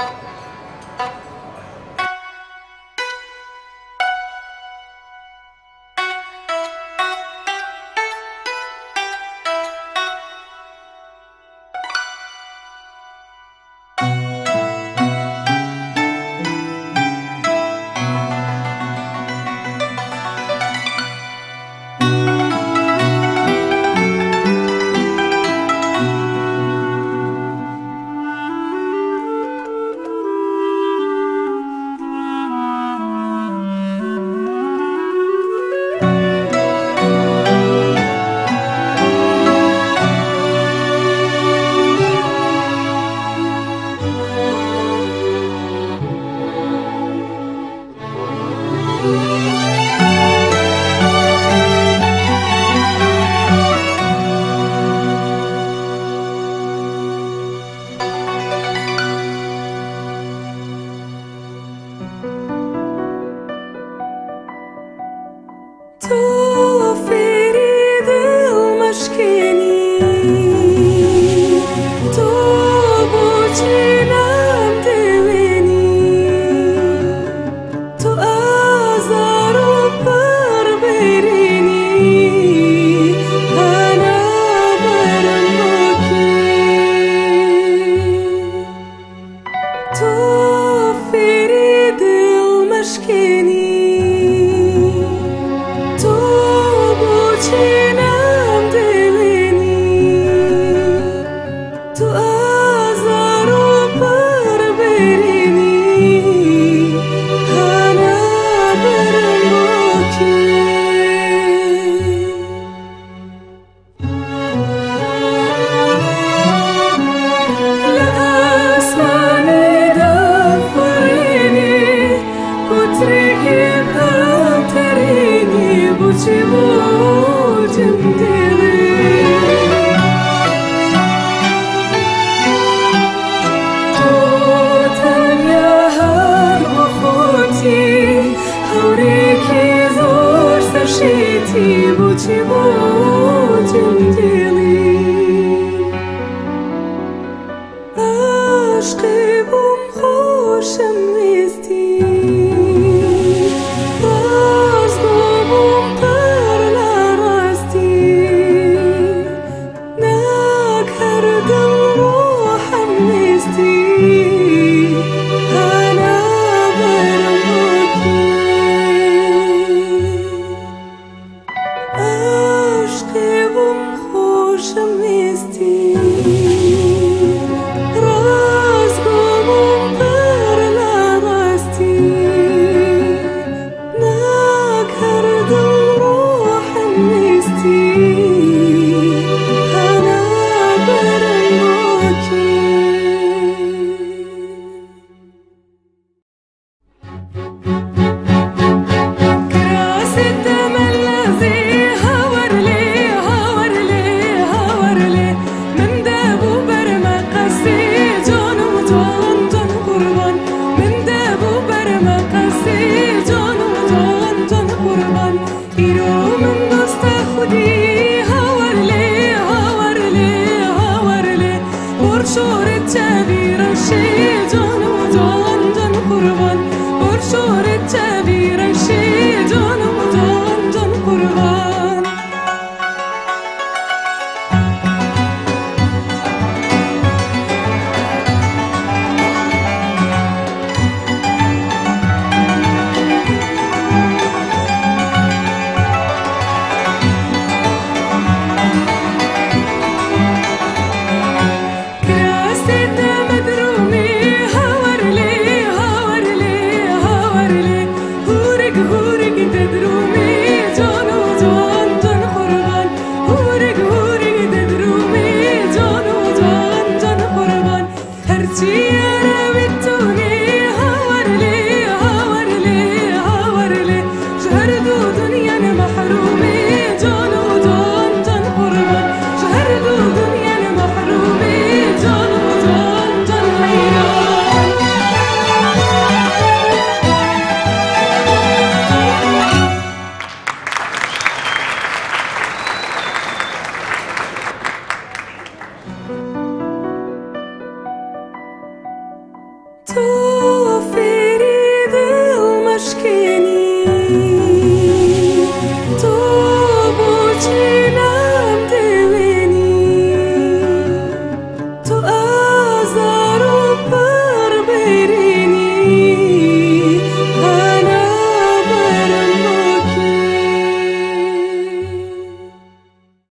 yeah to